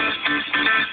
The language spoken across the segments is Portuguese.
Thank you.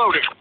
loading.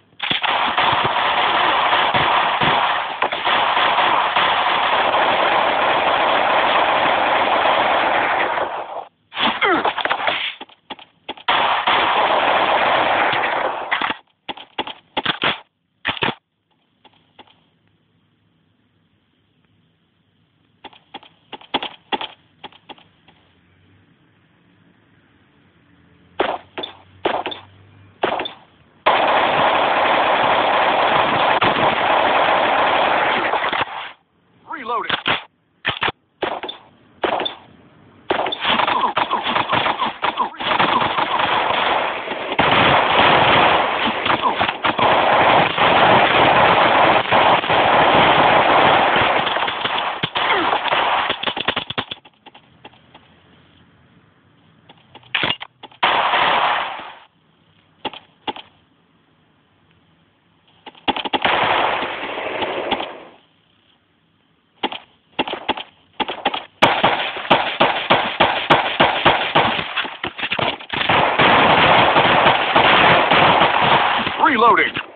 Reloading.